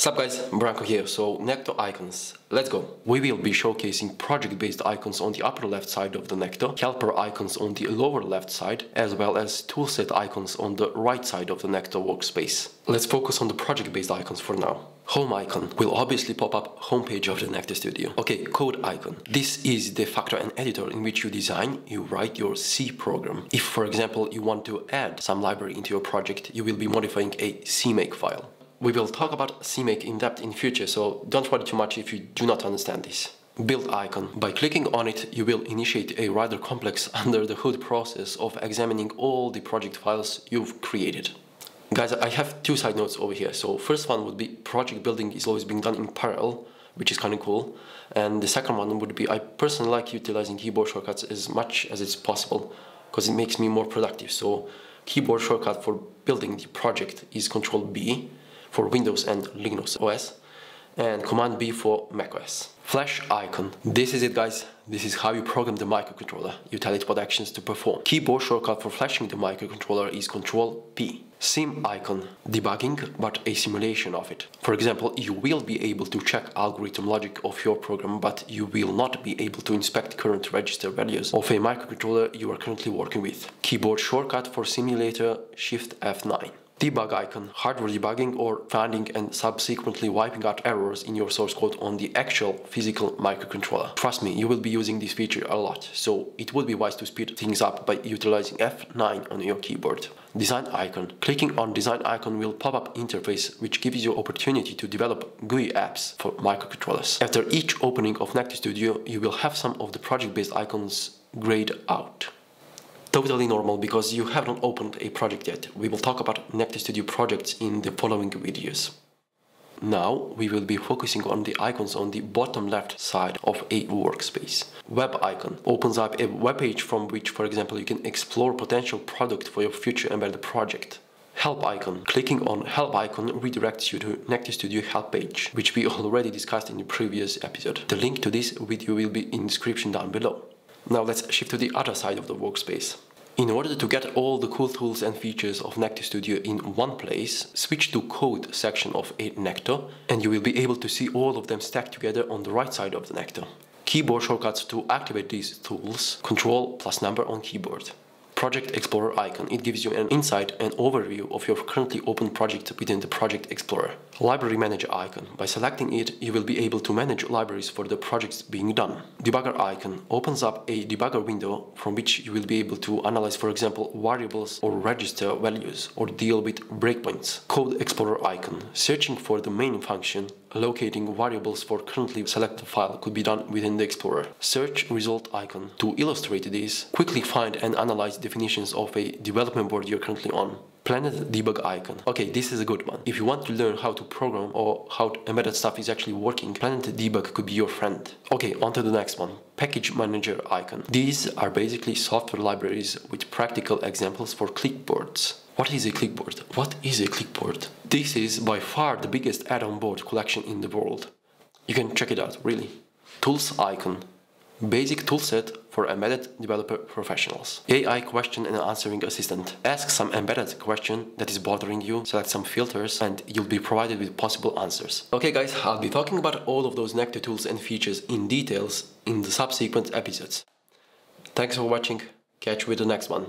Sup guys, Branko here. So Necto icons, let's go. We will be showcasing project-based icons on the upper left side of the Necto, helper icons on the lower left side, as well as toolset icons on the right side of the Necto workspace. Let's focus on the project-based icons for now. Home icon will obviously pop up homepage of the Necto Studio. Okay, code icon. This is the factor and editor in which you design, you write your C program. If, for example, you want to add some library into your project, you will be modifying a CMake file. We will talk about CMake in depth in future, so don't worry too much if you do not understand this. Build icon. By clicking on it, you will initiate a rather complex under the hood process of examining all the project files you've created. Guys, I have two side notes over here. So first one would be project building is always being done in parallel, which is kind of cool. And the second one would be I personally like utilizing keyboard shortcuts as much as it's possible because it makes me more productive. So keyboard shortcut for building the project is Control B for Windows and Linux OS and Command B for macOS. Flash icon. This is it guys. This is how you program the microcontroller. You tell it what actions to perform. Keyboard shortcut for flashing the microcontroller is Control P. Sim icon. Debugging, but a simulation of it. For example, you will be able to check algorithm logic of your program, but you will not be able to inspect current register values of a microcontroller you are currently working with. Keyboard shortcut for simulator Shift F9 debug icon, hardware debugging or finding and subsequently wiping out errors in your source code on the actual physical microcontroller. Trust me, you will be using this feature a lot, so it would be wise to speed things up by utilizing F9 on your keyboard. Design icon. Clicking on design icon will pop up interface which gives you opportunity to develop GUI apps for microcontrollers. After each opening of Necto Studio, you will have some of the project-based icons grayed out totally normal because you haven't opened a project yet. We will talk about Necto Studio projects in the following videos. Now we will be focusing on the icons on the bottom left side of a workspace. Web icon opens up a web page from which, for example, you can explore potential product for your future embedded project. Help icon. Clicking on help icon redirects you to Necto Studio help page, which we already discussed in the previous episode. The link to this video will be in description down below. Now let's shift to the other side of the workspace. In order to get all the cool tools and features of Necto Studio in one place, switch to Code section of a Necto and you will be able to see all of them stacked together on the right side of the Necto. Keyboard shortcuts to activate these tools, Control plus number on keyboard. Project Explorer icon. It gives you an insight and overview of your currently open project within the Project Explorer. Library Manager icon. By selecting it, you will be able to manage libraries for the projects being done. Debugger icon opens up a debugger window from which you will be able to analyze, for example, variables or register values or deal with breakpoints. Code Explorer icon. Searching for the main function locating variables for currently selected file could be done within the Explorer. Search result icon. To illustrate this, quickly find and analyze definitions of a development board you're currently on. Planet debug icon. Okay, this is a good one. If you want to learn how to program or how embedded stuff is actually working, Planet debug could be your friend. Okay, on to the next one. Package manager icon. These are basically software libraries with practical examples for Click boards. What is a Click board? What is a Click board? This is by far the biggest add-on board collection in the world. You can check it out, really. Tools icon. Basic toolset for embedded developer professionals. AI question and answering assistant. Ask some embedded question that is bothering you, select some filters, and you'll be provided with possible answers. Okay guys, I'll be talking about all of those Necto tools and features in details in the subsequent episodes. Thanks for watching, catch you with the next one.